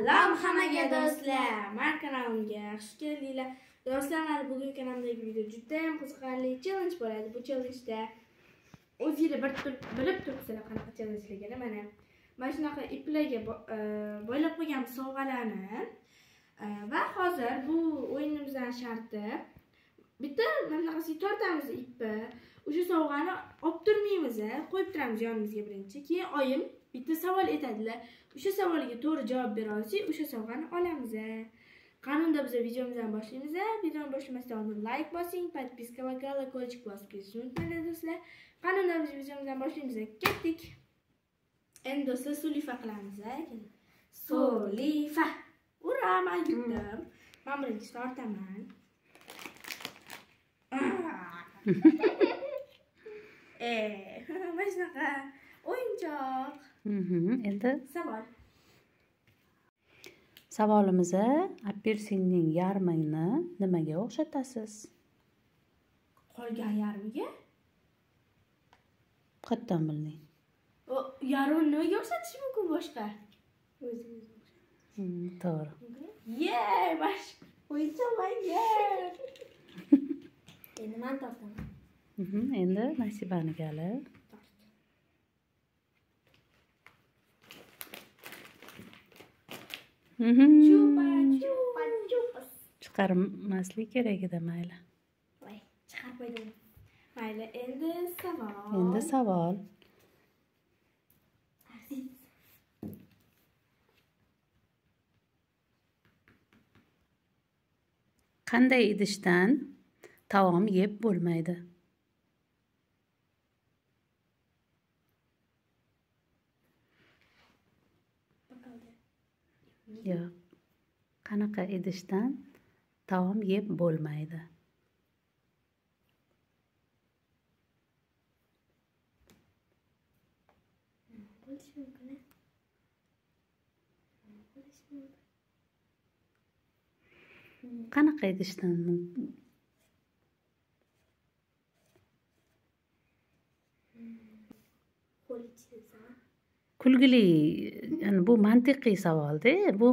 Salom hammaga do'stlar. Men kanalimga xush keldinglar. Do'stlar, mana bugungi kanalimdagi video juda ham qiziqarli challenge bo'ladi. Bu challenge-da o'zingizlar bir bilib turibsizlar qanaqa challengeligini. Mana mana shunaqa iplarga e, boylab qo'ygan sovg'alarni e, va hozir bu o'yinimizdan sharti bitta mana bunaqasiga tortamiz ipni. O'sha sovg'ani olib turmaymiz, qo'yib turamiz yonimizga birinchi. Keyin oyim bitta savol aytadilar. O'sha savolga to'g'ri javob bera olsak, o'sha sovg'ani olamiz. Qanunda biz videomizni boshlaymiz. Videoni boshlamasdan oldin like bosing, podpiska va колокольчик bosib ketishni unutmanglar do'stlar. Qanunda biz videomizni boshlaymiz. Ketdik. Endi do'stlar sulifa qilamiz. Sulifa. Ura, men yutdim. Men birinchi tortaman. Eh, mana shunaqa o'yinchoq. Mhm, Endi Savol. savolimiz apelsinning yarmini nimaga o'xshatasiz? Qolgan yarmiga? Qayerdan bilding? Yarmini nimaga o'xshatish mumkin boshqa? Hmm, To'g'ri. Yey, bash. O'yinchoqman, yey. Endi men tortaman. Mhm, Endi nasibani Chiqarmaslik kerak edi mayli. Chiqarib qo'ydim. Mayli, endi savol. Endi savol. Qanday idishdan taom yeb bo'lmaydi? Yo'q. Qanaqa idishdan taom yeb bo'lmaydi? Mumkin. Mumkin. Qanaqa idishdan mum- Qo'l ichida. Kulgili yani bu mantiqiy savolda bu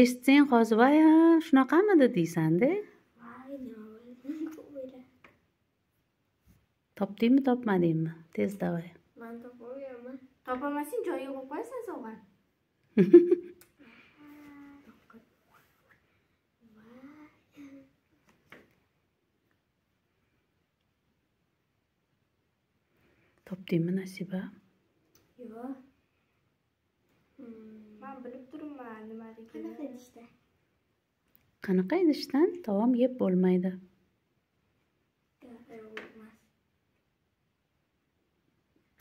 eshitsang hozir vaya shunaqamidi deysanda Voy, topdingmi topmadingmi tez davay topolmayman. Topolmasang joyiga qo'yib qo'yasan sovg'ani. topdingmi nasiba Yo'q. Men bilib turibman nimaligini. Qanaqa idishda? qanaqa idishdan taom yeb bo'lmaydi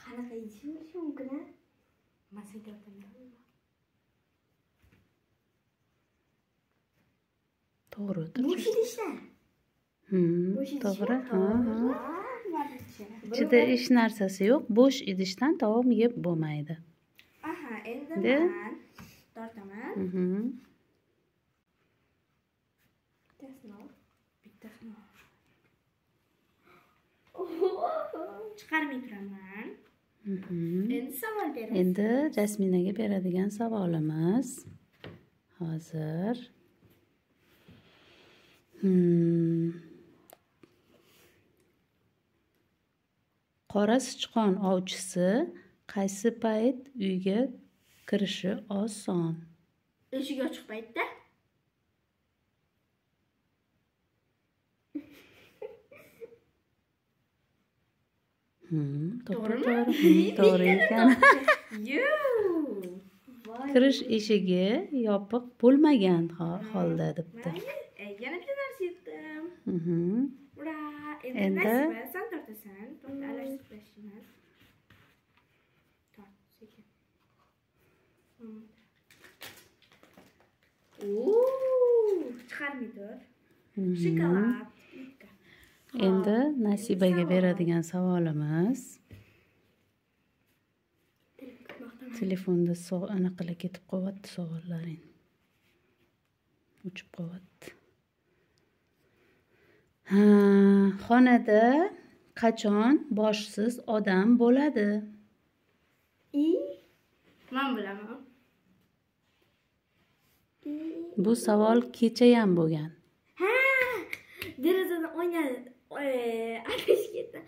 Qanaqa idish bo'lishi mumkin a? Senga aytaman. to'g'ri Bo'sh idishda. Hmm, Bo'sh idish. to'g'ri ha ha Ichida hech narsasi yo'q bo'sh idishdan taom yeb bo'lmaydi endi men tortaman. Mhm. Chiqarmay turaman. Mhm. Endi savol beraman. endi jasminaga beradigan savolimiz hozir Hmm. qora sichqon ovchisi qaysi payt uyga kirishi oson Eshik ochiq paytda. Hmm, to'g'ri To'g'rimi? to'g'ri Hmm, ekan kirish eshigi yopiq bo'lmagan ho- holda debdi e, yana bitta narsa yetdim. Mhm. Ura! Endi nasiba, sen tortasan. Torta alashtirishimiz. Tort, sekin. Hmm. Oo, chiqarmay tur. Shokolad. Bitta. endi nasibaga beradigan savolimiz telefonda anaqalar ketib qolyapti savollaring o'chib qolyapti ha xonada qachon boshsiz odam bo'ladi I? Men bilaman. Bu savol kechayam bo'lgan. Ha derazadan oyna adashib ketdi.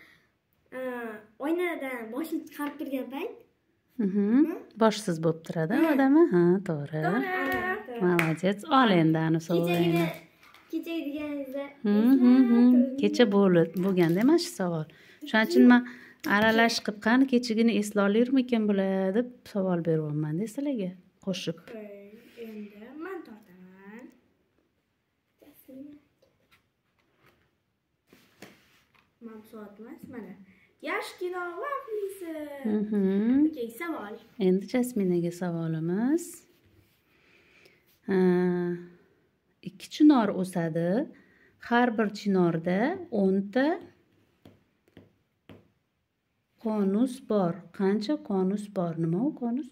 Oynadan boshini chiqarib turgan payt. Mhm. boshsiz bo'lib turadi odami? Ha to'g'ri. Молодец ol endi. ani sovg'angni kecha deganingizda kecha bo'lib bo'lganda mana shu savol. Shuning uchun man aralash qilib qani kechagina esla olarmikin bular deb savol beryapmanda sizlarga qo'shib endi man tortaman mabsuot emas mana. Yosh kino vaflisi Mhm. okey savol endi jasminaga savolimiz. Ha, ikki chinor o'sadi. Har bir chinorda o'nta qonus bor. Qancha qonus bor? Nima u qonus?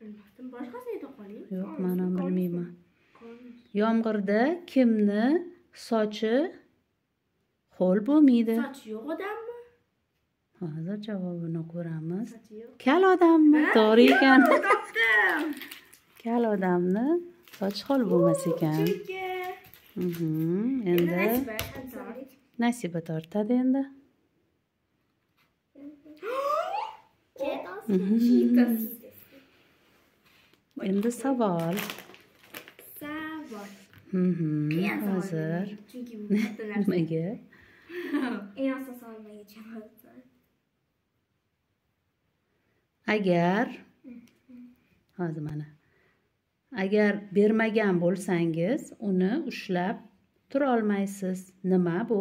Bilmadim boshqasini ayta qoling. Yo'q man ham bilmayman. yomg'irda kimni sochi ho'l bo'lmaydi sochi yo'q odammi hozir javobini ko'ramiz kal odammi? To'g'ri ekan. kal odamni sochi ho'l bo'lmas ekan. Mhm, endi nasiba tortadi endi. Cheetos. endi savol. Savol. Mhm, hozir. bermayman, Nimaga Eng oson savolga javob ber. agar hozir mana agar bermagan bo'lsangiz uni ushlab turolmaysiz. Nima bu?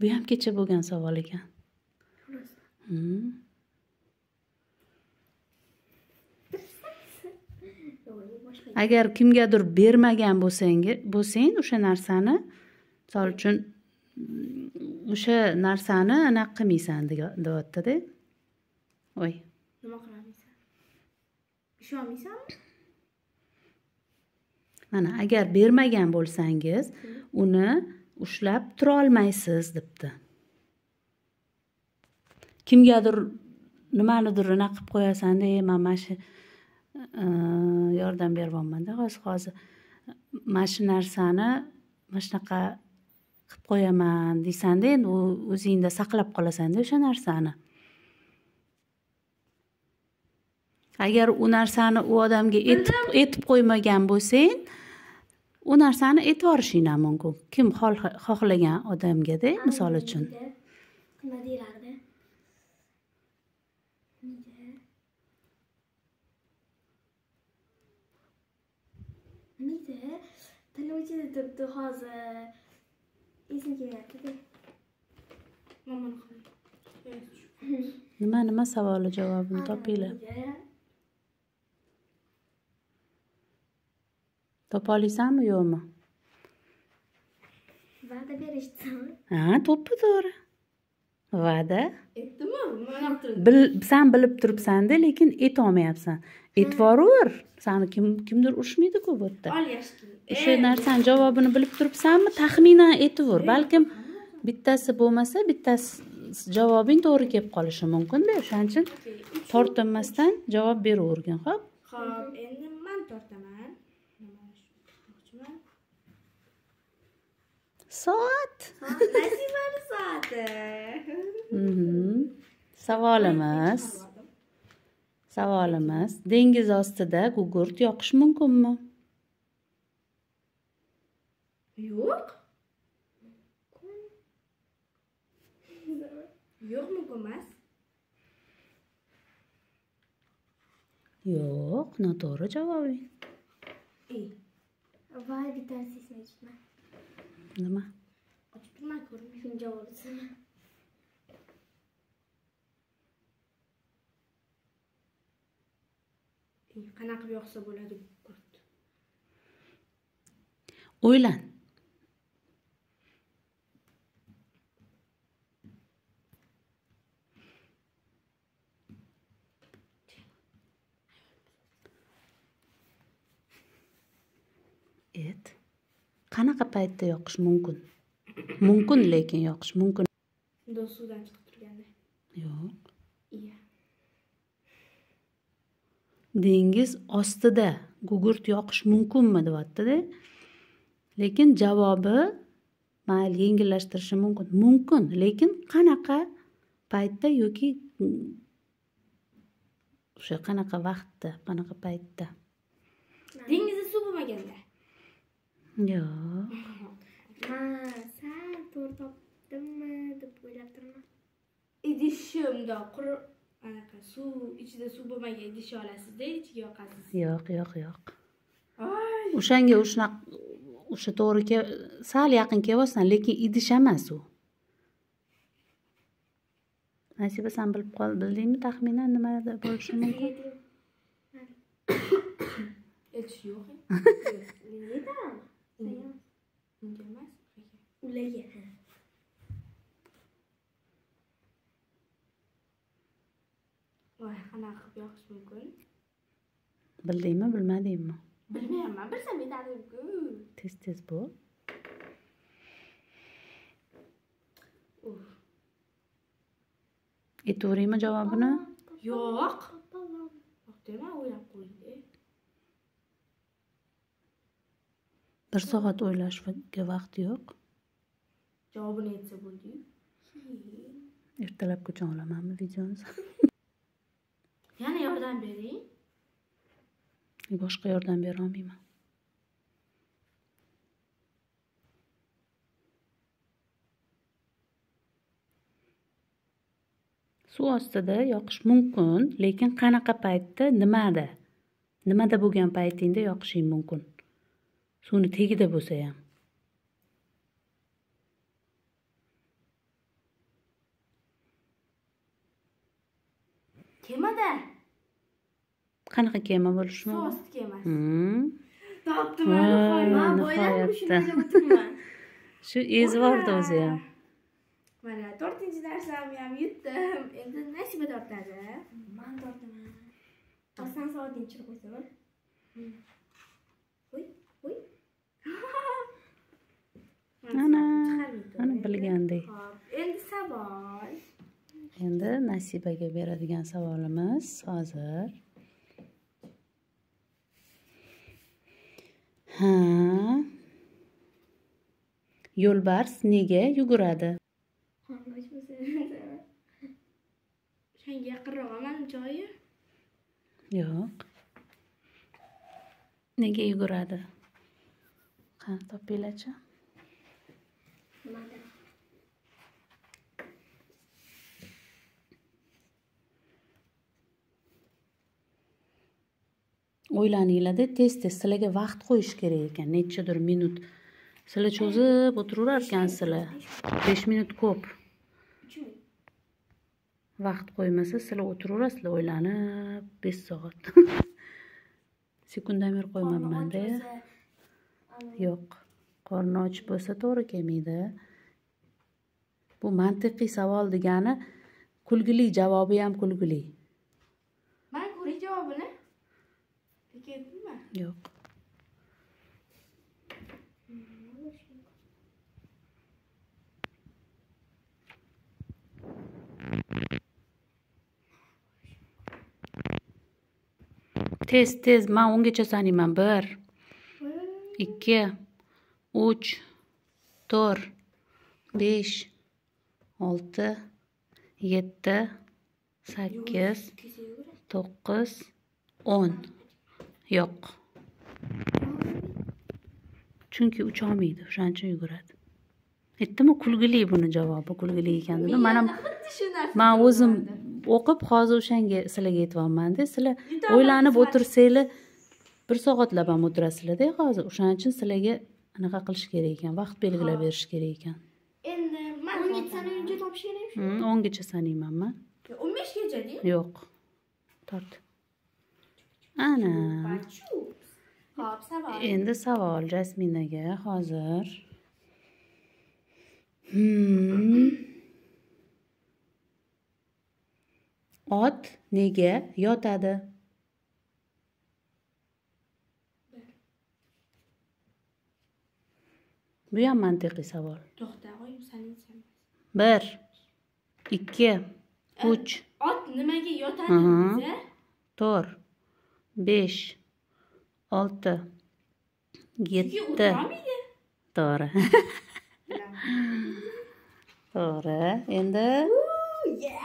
Bu ham kecha bo'lgan savol ekan Hmm. Yo'q, bu boshqa. Agar kimgadir bermagan bo'lsangi bo'lsang o'sha narsani misol uchun mm, o'sha narsani anaqa qilmaysan deyaptida. Voy. Nima qilamisan? Ishonmaysanmi? mana agar bermagan bo'lsangiz uni ushlab turolmaysiz debdi. Kimgadir nimanidir anaqa qilib qo'yasanda "E, man mana shu yordam beryapmanda hozir hozir. Mana shu narsani mana shunaqa qilib qo'yaman deysanda endi u o'zingda saqlab qolasanda o'sha narsani. Agar u narsani u odamga etib qo'ymagan bo'lsang u narsani aytib yuborishing ham mumkin. Kim xohlagan odamgada misol uchun. Nima deylardi? Tili ichida turibdi hozir. Esim kelyapti-da. Qo'ying. nima nima savoli javobini topinglar topa olasanmi yo'qmi Va'da berishdimi? ha to'ppa to'g'ri va'da Aytdimi? Bil san bilib turibsanda lekin aytolmayapsan aytvoraver sani kim kimdir urishmaydiku bu yerda? O'sha narsani javobini bilib turibsanmi? Taxminan aytaver balkim bittasi bo'lmasa bittasi javobing to'g'ri kelib qolishi mumkinda. O'shaning uchun tortinmasdan javob beravergin ho'p Xo'p, endi men tortaman. Soat. Nasibani soati. Mhm. savolimiz savolimiz dengiz ostida gugurt yoqish mumkinmi Yo'q. Yo'q mumkin emas. yo'q noto'g'ri javobing Ey. Voy, esimga tushmadi. nima Ochib turmay ko'ring. Shuni javobisini. Qanaqa yoqsa bo'ladi gugurt? o'ylan et qanaqa paytda yoqish mumkin mumkin lekin yoqish mumkin suvdan chiqib turganda. yo'q Iya. Dengiz ostida gugurt yoqish mumkinmi deyaptida. Lekin javobi mayli yengillashtirishi mumkin. Mumkin lekin qanaqa paytda yoki o'sha qanaqa vaqtda qanaqa paytda? Dengizda suv bo'lmaganda? Yo'q. Man sal to'g'ri topdimmi deb o'ylab turman idishi mundoq quruq anaqa suv ichida suv bo'lmagan idishni olasizda ichiga yoqasiz. Yo'q yo'q yo'q. Ay, o'shanga shunaqa o'sha to'g'ri sal yaqin kelyapsan lekin idish emas u nasiba san bilib qol bildingmi taxminan nimada bo'lishi mumkin? Yo'q. Netaman unga emas ulaga voy qanaqa qilib yoqish mumkin bildingmi bilmadingmi bilmayapman bilsam yetarliku tez tez bo'l aytaveringmi javobini yo'q dema o'ylab qo'yingda bir soat o'ylashga vaqt yo'q javobini aytsa bo'ldiyu ertalabgacha olamanmi videoni yordam bering boshqa yordam berolmayman suv ostida yoqish mumkin lekin qanaqa paytda nimada? Nimada bo'lgan paytingda yoqishing mumkin? Suvni tagida bo'lsa ham. Qanaqa kema bo'lishi mumkin? Kemasi. Hmm. topdim man deb o'tirman shu ezvordi o'zi ham mana to'rtinchi darsimni ham yutdim endi nasiba tortadi man tortaman ostan soatni ichirib qo'ysam. Ana, Chiqarmaydi. ana bilgandek. Hop, endi savol endi nasibaga beradigan savolimiz hozir ha. Yo'lbars nega yuguradi? Shanga yaqinroq manimcha oyi yo'q. Nega yuguradi? Qani topinglarchi o'ylaninglarda tez tez sizlarga vaqt qo'yish kerak ekan. Nechadir minut. Sizlar cho'zib o'tiraverar ekansizlar besh minut ko'p. Vaqt qo'ymasa sizlar o'tiraverasizlar o'ylanib besh soat. Sekundamir qo'ymayapmanda yo'q. Qorni och bo'lsa to'g'ri kelmaydi. Bu mantiqiy savol degani kulgili javobi ham kulgili mana ko'ring javobini Yok. yo'q tez. Tez man o'ngacha sanayman bir ikki uch to'rt besh olti yetti sakkiz to'qqiz o'n. Yo'q chunki ucholmaydi o'shaning uchun yuguradi aytdimu kulgili buni javobi kulgili ekan dedim mana xuddi shu narsa man o'zim o'qib hozir o'shanga sizlarga aytyapmanda sizlar o'ylanib o'tirsanglar bir soatlab ham o'tirasizlarda hozir. O'shaning uchun sizlarga anaqa qilish kerak ekan vaqt belgilab berish kerak ekan. Endi man o'n yetti sanagunicha topish kerak Hmm, o'ngacha sanaymanmi o'n beshgacha yo'q. Tort. Ana hop savol. Endi savol jasminaga hozir. Hmm. ot nega yotadi? Bu ham mantiqiy savol. To'xta oyim sanaysan bir ikki uch. Ot nimaga yotadi to'rt besh olti yetti to'g'ri to'g'ri endi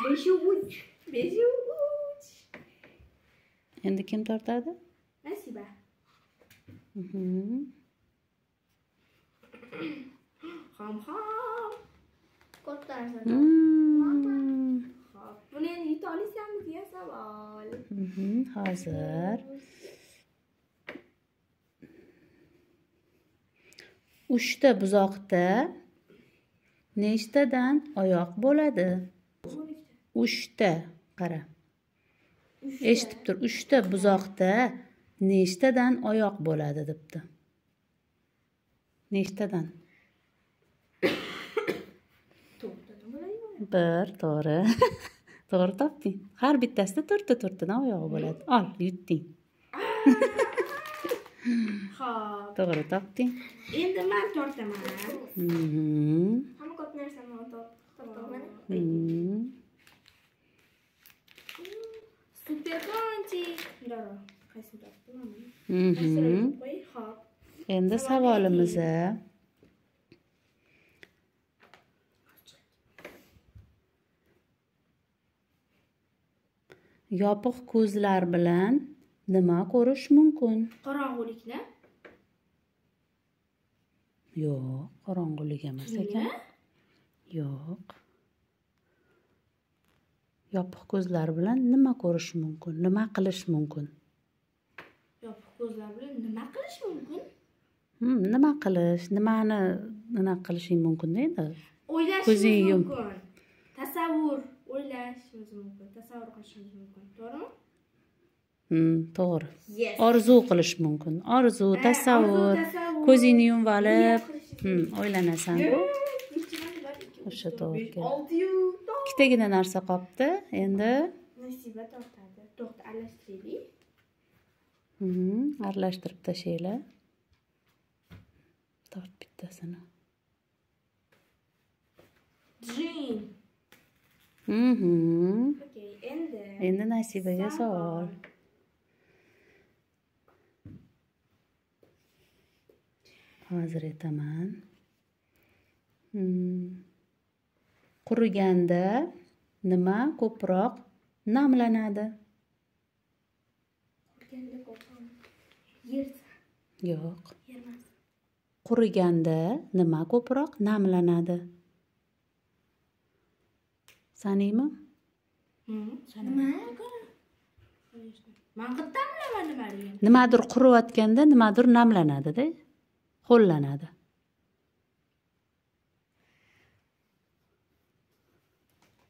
Beshu uch. beshu uch endi kim tortadi nasiba Mhm. xom xom Katta narsa. Mm. Xo'p, buni endi yuta olasanmi degan savol. Mhm. hozir uchta buzoqda nechtadan oyoq bo'ladi? Uchta qara. Eshitib tur uchta buzoqda nechtadan oyoq bo'ladi debdi. Nechtadan? Bir to'g'ri. To'g'ri topding. Har bittasida to'rtta to'rttadan oyog'i bo'ladi. Ol yutding Xo'p, to'g'ri topding endi men tortaman. Hamma katta narsani tortaman. Mhm. Super qaysini tortdim? Mhm. Qo'y, xo'p. endi savolimiz yopiq ko'zlar bilan nima ko'rish mumkin Qorong'ulikni. yo'q qorong'ulik emas ekan yo'q yopiq ko'zlar bilan nima ko'rish mumkin nima qilish mumkin Yopiq ko'zlar bilan nima qilish mumkin? Hmm, nima qilish nimani nima qilishing mumkin Ko'zing yum. mumkin. Tasavvur o'ylashimiz mumkin. Tasavvur qilishimiz mumkin. To'g'rimi? Hmm, to'g'ri. Orzu qilish mumkin. Orzu tasavvur ko'zingni yumib olib o'ylanasan O'sha to'g'ri ikkitagina narsa qolibdi endi Nasiba tortadi. To'xta, aralashtiraylik. aralashtirib tashlanglar tort bittasini. Jin. Endi. endi nasibaga savol hozir aytaman Hmm. quriganda nima ko'proq namlanadi Qurganda ko'pam. Yer. yo'q quriganda nima ko'proq namlanadi saniymi Hmm, Nima? Nimadir quriyotganda nimadir namlanadida ho'llanadi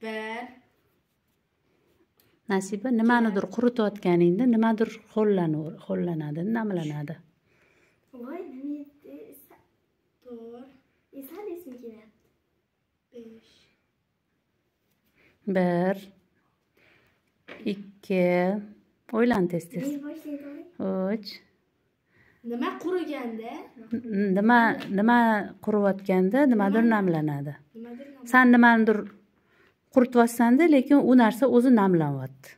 Bir, nasiba nimanidir quritayotganingda nimadir ho'llanur ho'llanadi namlanadi? Voy, to'rt, Esa esim kelyapti. besh, bir ikki o'ylan tez tez uch Nima quriganda? Nima nima quriyotganda nimadir namlanadi. San nimanidir qurityapsanda lekin u narsa o'zi namlanyapti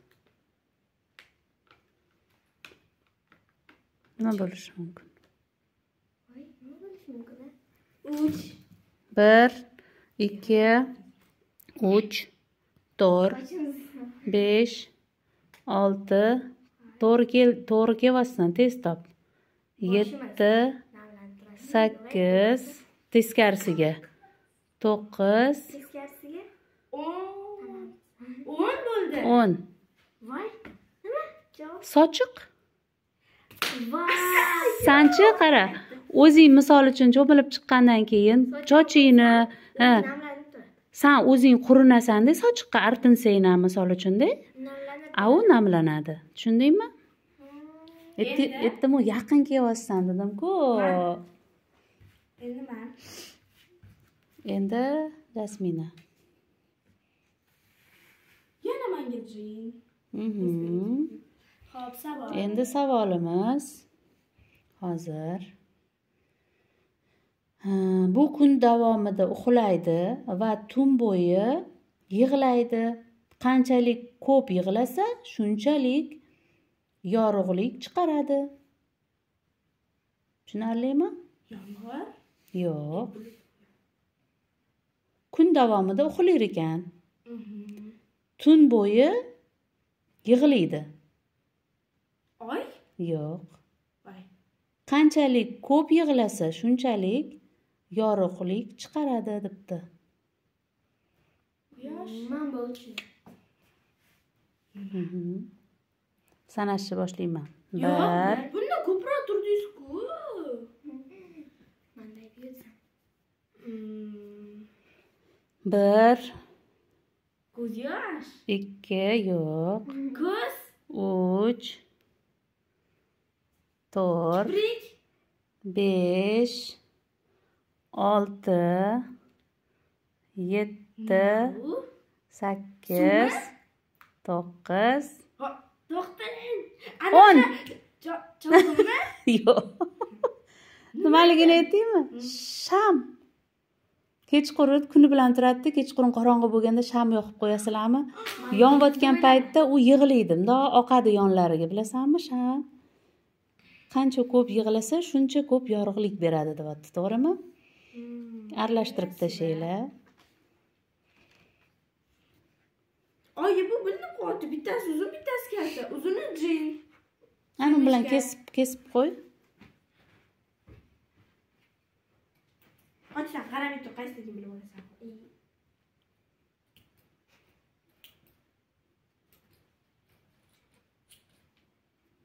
nima bo'lishi mumkin? Uch, bir ikki uch to'rt besh olti. To'g'ri kel to'g'ri kelyapsan tez top yetti sakkiz teskarisiga to'qqiz Teskarisiga. o'n. O'n bo'ldi. o'n Voy, nima? Javob. sochiq sanchi qara o'zing misol uchun cho'milib chiqqandan keyin chochingni san o'zing qurinsanda sochiqqa artinsang ham misol uchunda a u namlanadi tushundingmi Endi? aytdimu yaqin kelyapsan dedimku Endi man. endi jasmina Yana menga jin. Xo'p, savol. endi savolimiz hozir bu kun davomida uxlaydi va tun bo'yi yig'laydi qanchalik ko'p yig'lasa shunchalik yorug'lik chiqaradi. Tushunarlimi? Yomg'ir? Yo'q. Kun davomida uxlar ekan. Mhm. tun bo'yi yig'laydi oy? Yo'q. Qanchalik ko'p yig'lasa shunchalik yorug'lik chiqaradi debdi. Quyosh. Sanashni boshlayman. Yo'q bir. bundan ko'proq turdingiz-ku. Manday buyursam Mm, bir. Ko'z yosh. Ikki yo'q. Ko'z. Uch. To'rt. Kiprik. Besh. Olti. Yetti. Sakkiz. To'qqiz to'xtang O'n. yo'q nimaligini aytaymi sham. Kechqurun kuni bilan turadida kechqurun qorong'i bo'lganda sham yoqib qo'yasizlarmi? Yonayotgan paytda u yig'laydi mundoq oqadi yonlariga bilasanmi sham? Qancha ko'p yig'lasa shuncha ko'p yorug'lik beradi deyapti to'g'rimi? Aralashtirib tashlanglar oyi bu bilinib qoldi bittasi uzun bittasi kalta uzuni jin ana bilan kesib kesib qo'y ochsan qaramay tur qaysiligini bilib olasan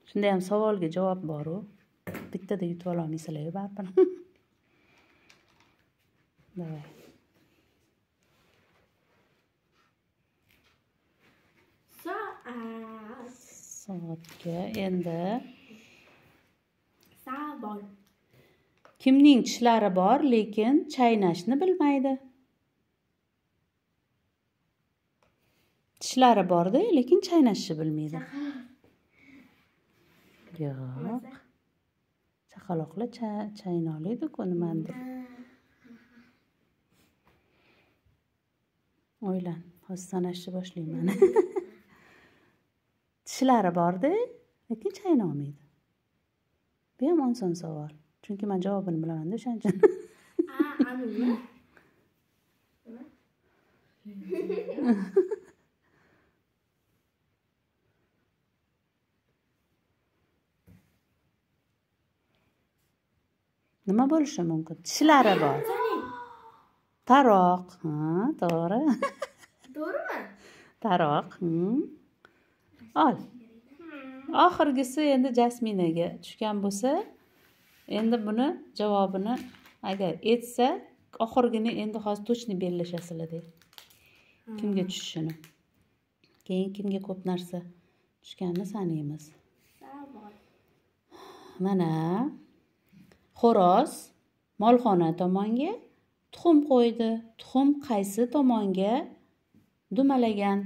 shunda ham savolga javob boru bittada yutib ololmaysizlar baribir давай soat soatga endi. Savol kimning tishlari bor lekin chaynashni bilmaydi. Tishlari borda lekin chaynashni bilmaydi. Yo'q. Chaqaloqlar cha- chaynoliydiku nimanidir o'ylan hozir sanashni boshlayman tishlari borda lekin chaynolmaydi bu ham oson savol. Chunki man javobini bilamanda o'shaning uchun nima bo'lishi mumkin? Tishlari bor. Taroq. Ha to'g'ri. To'g'rimi? Taroq hmm. Ol oxirgisi endi jasminaga tushgan bo'lsa endi buni javobini agar aytsa oxirgini endi hozir точно bellashasizlar deydi kimga tushishini? Keyin kimga ko'p narsa tushganini sanaymiz. Mana xo'roz molxona tomonga tuxum qo'ydi. Tuxum qaysi tomonga dumalagan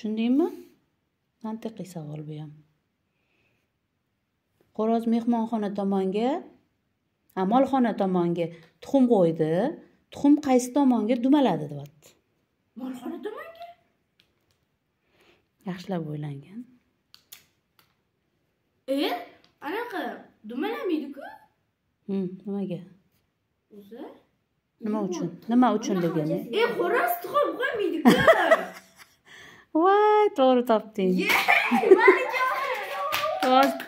tushundingmi? Mantiqiy savol bu ham. Xo'roz mehmonxona tomonga a molxona tomonga tuxum qo'ydi. Tuxum qaysi tomonga dumaladi deyapti. Molxona tomonga? Yaxshilab o'ylangan. E anaqa dumalamaydiku Hmm, nimaga? O'zi? Nima uchun? nima uchunligini e xo'roz tuxum qo'ymaydiku voy to'g'ri topding hozir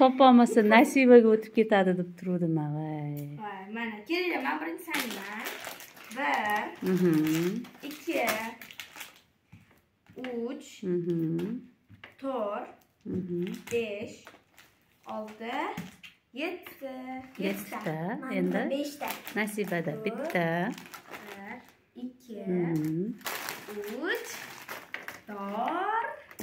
topolmasa nasibaga o'tib ketadi deb turuvdim man voy mana kelinglar man birinchi sanayman bir Mhm, ikki uch mhm, to'rt mhm. besh olti yetti yettita endi beshta nasibada bitta ikki uch to'rt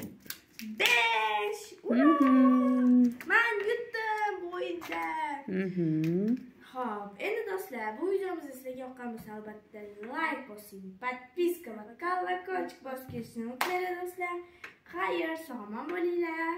besh Mhm, man yutdim bu o'yinda mhm. Xo'p, endi do'stlar, bu videomiz sizlarga yoqqan bo'lsa, albatta like bosing, подписка va kolokольчик bosib ketishni unutmanglar do'stlar. Xayr, sog'lom bo'linglar.